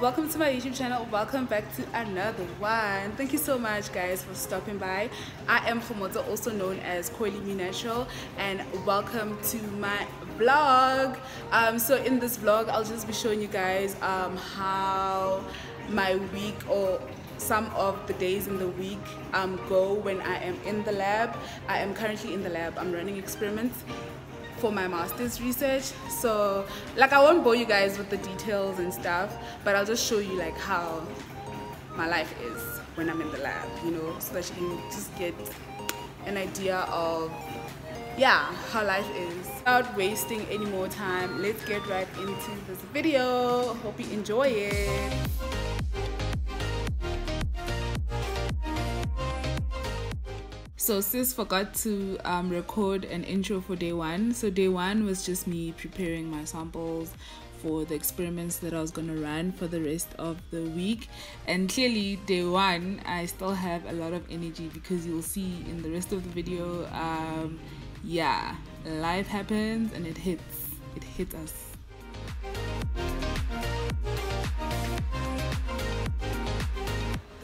welcome to my youtube channel welcome back to another one thank you so much guys for stopping by i am Kgomotso, also known as Coily Me Natural and welcome to my vlog um, so in this vlog i'll just be showing you guys um, how my week or some of the days in the week um, go when I am in the lab. I am currently in the lab. I'm running experiments for my master's research. So like i won't bore you guys with the details and stuff but i'll just show you like how my life is when i'm in the lab you know so that you can just get an idea of yeah how life is. Without wasting any more time let's get right into this video. Hope you enjoy it So sis forgot to um, record an intro for day one. So day one was just me preparing my samples for the experiments that I was gonna run for the rest of the week. And clearly day one, I still have a lot of energy because you'll see in the rest of the video, um, yeah, life happens and it hits, it hits us.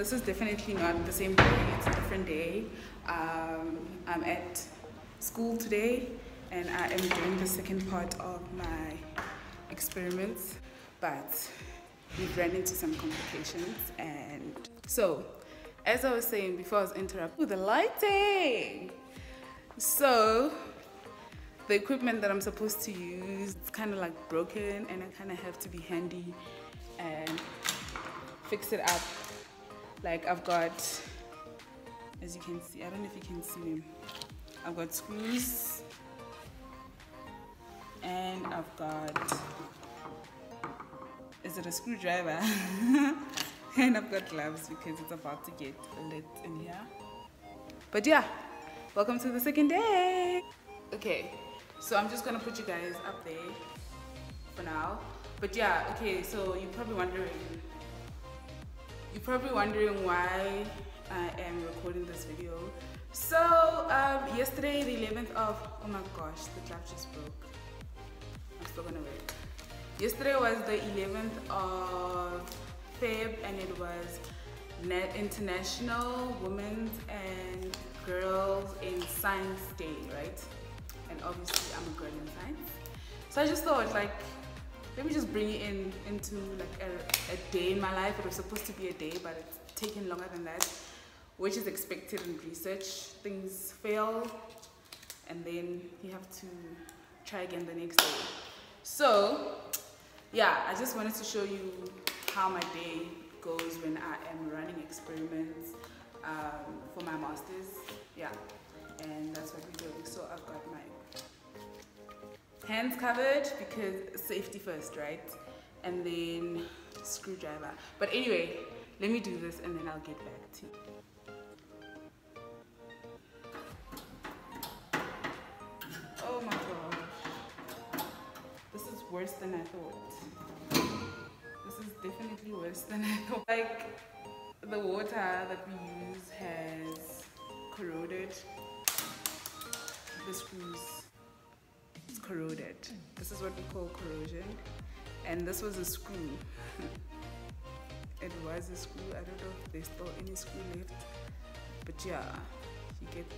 This is definitely not the same day, it's a different day. Um, I'm at school today and I am doing the second part of my experiments, but we've ran into some complications. And so, as I was saying before I was interrupted, with the lighting. So, the equipment that I'm supposed to use is kind of like broken and I kind of have to be handy and fix it up. Like I've got as you can see I don't know if you can see them I've got screws and I've got is it a screwdriver? And I've got gloves because it's about to get lit in here. But yeah welcome to the second day. Okay so I'm just gonna put you guys up there for now. But yeah okay so you're probably wondering you're probably wondering why I am recording this video. So um, yesterday, the 11th of, oh my gosh, the clap just broke. I'm still gonna wear. Yesterday was the 11th of Feb and it was Net International Women's and Girls in Science Day, right? And obviously I'm a girl in science. So I just thought like, let me just bring it in into like a, a day in my life. It was supposed to be a day, but it's taken longer than that which is expected in research. Things fail and then you have to try again the next day. So yeah, I just wanted to show you how my day goes when I am running experiments um, for my master's. Yeah, and that's what we're doing. So I've got my hands covered because safety first, right? And then screwdriver. But anyway, let me do this and then I'll get back to you. Oh my gosh. This is worse than I thought. This is definitely worse than I thought. Like, the water that we use has corroded. The screws, it's corroded. This is what we call corrosion. And this was a screw. it was a screw. I don't know if there's still any screw left. But yeah, you get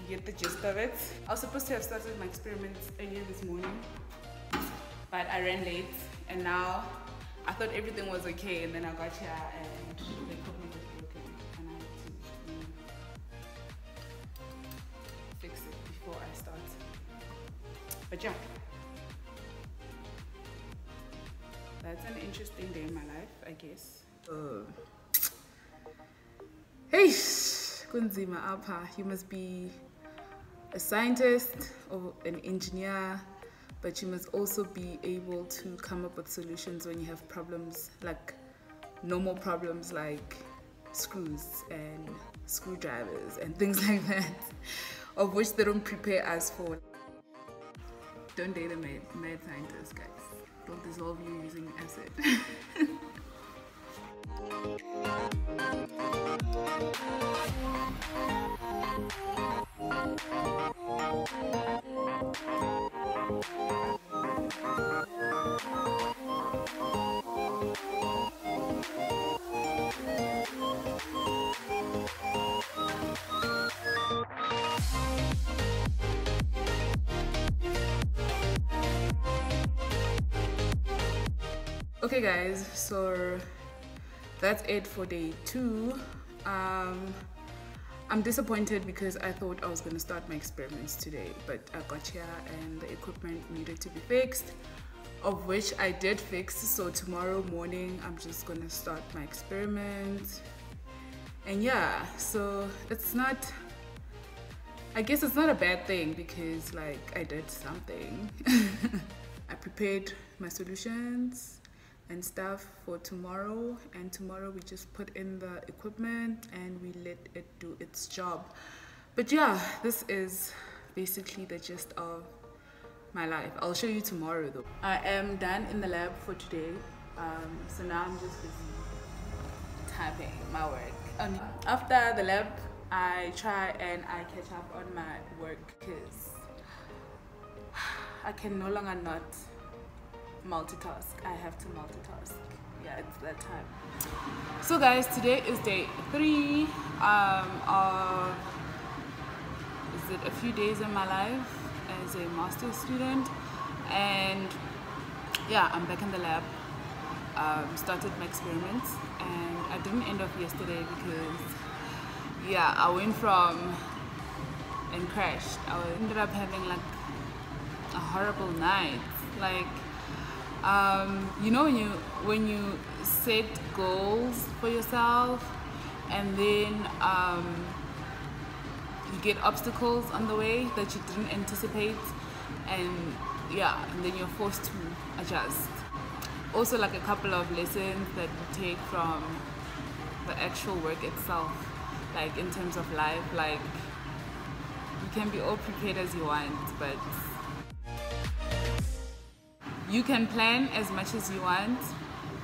you get the gist of it. I was supposed to have started my experiments earlier this morning, but I ran late and now I thought everything was okay and then I got here and But yeah. That's an interesting day in my life, I guess. Uh. Hey, kunzima apa. You must be a scientist or an engineer but you must also be able to come up with solutions when you have problems like normal problems like screws and screwdrivers and things like that of which they don't prepare us for don't date a mad, mad scientist guys. Don't dissolve you using acid okay guys so that's it for day two. Um i'm disappointed because i thought i was going to start my experiments today but i got here and the equipment needed to be fixed of which i did fix. So tomorrow morning i'm just going to start my experiment. And yeah so it's not i guess it's not a bad thing because like i did something. I prepared my solutions and stuff for tomorrow. And tomorrow we just put in the equipment and we let it do its job. But yeah this is basically the gist of my life. I'll show you tomorrow though. I am done in the lab for today. Um, so now i'm just busy typing my work. After the lab i try and i catch up on my work because i can no longer not multitask. I have to multitask. Yeah it's that time. So guys today is day three um of is it a few days in my life as a master's student? And yeah i'm back in the lab. Um, started my experiments and i didn't end off yesterday because yeah i went from and crashed. I ended up having like a horrible night. Like um, you know when you when you set goals for yourself and then um, you get obstacles on the way that you didn't anticipate and yeah and then you're forced to adjust. Also like a couple of lessons that you take from the actual work itself like in terms of life like you can be all prepared as you want but you can plan as much as you want,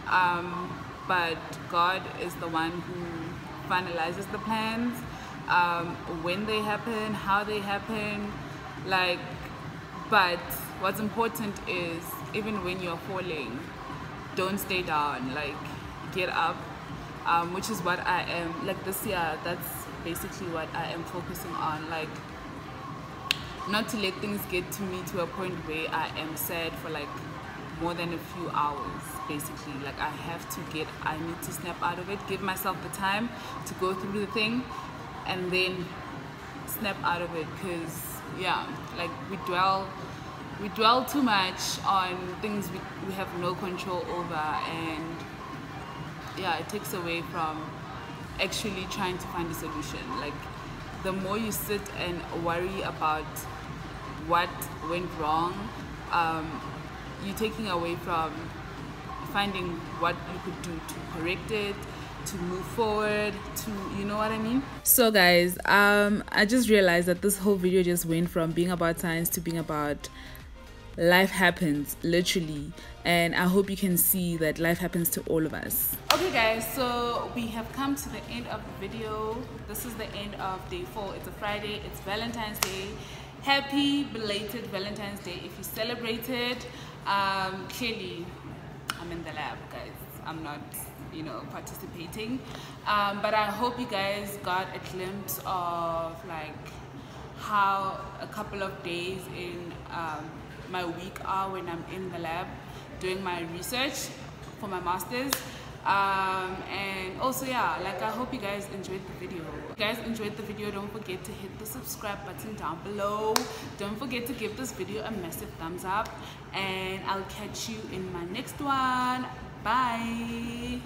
um, but God is the one who finalizes the plans, um, when they happen, how they happen, like, but what's important is even when you're falling, don't stay down, like, get up, um, which is what I am, like this year, that's basically what I am focusing on, like, not to let things get to me to a point where I am sad for like more than a few hours basically. Like i have to get i need to snap out of it give myself the time to go through the thing and then snap out of it. Because yeah like we dwell we dwell too much on things we, we have no control over and yeah it takes away from actually trying to find a solution. Like the more you sit and worry about what went wrong um, you're taking away from finding what you could do to correct it to move forward to you know what i mean? So guys um i just realized that this whole video just went from being about science to being about life happens literally. And i hope you can see that life happens to all of us. Okay guys so we have come to the end of the video. This is the end of day four. It's a friday. It's valentine's day. Happy belated valentine's day. If you celebrated um, clearly i'm in the lab guys. I'm not you know participating. Um, but i hope you guys got a glimpse of like how a couple of days in um, my week are when i'm in the lab doing my research for my masters um, and also yeah like i hope you guys enjoyed the video. If you guys enjoyed the video don't forget to hit the subscribe button down below. Don't forget to give this video a massive thumbs up. And i'll catch you in my next one. Bye